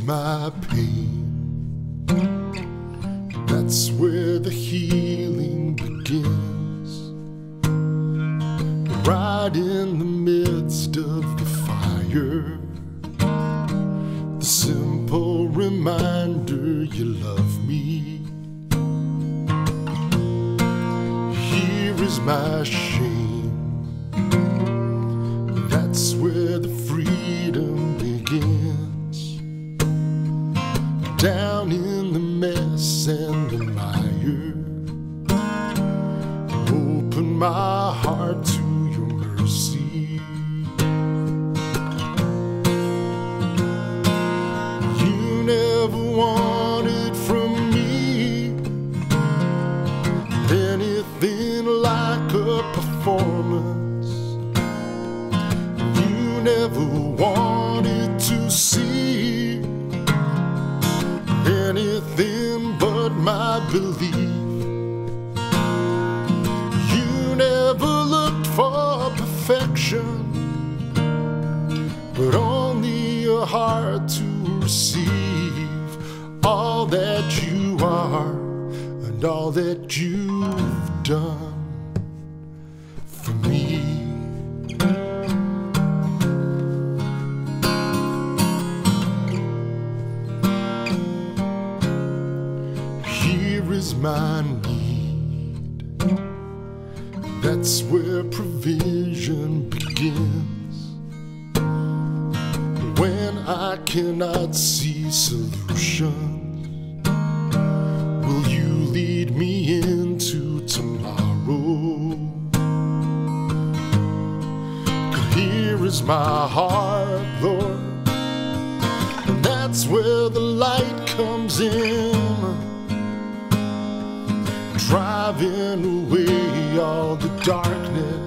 my pain. That's where the healing begins. Right in the midst of the fire. The simple reminder you love me. Here is my shame. My heart to your mercy. You never wanted from me anything like a performance. You never wanted to see anything but my belief. Heart to receive all that you are and all that you've done for me. Here is my need. That's where provision begins. I cannot see solutions, will you lead me into tomorrow? Here is my heart, Lord. And that's where the light comes in driving away all the darkness,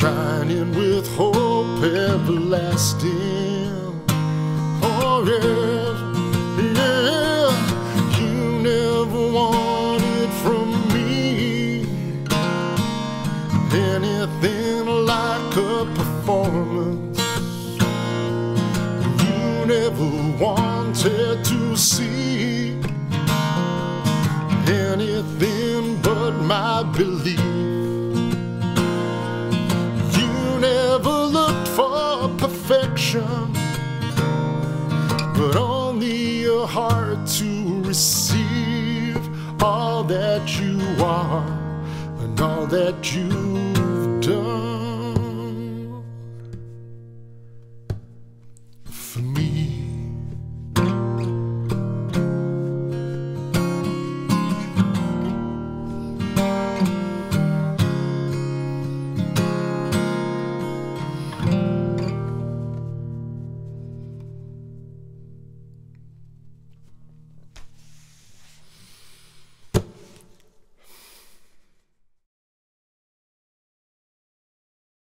shining with hope everlasting. Oh, yes, yeah, you never wanted from me anything like a performance. You never wanted to see anything but my belief. But only a heart to receive all that you are and all that you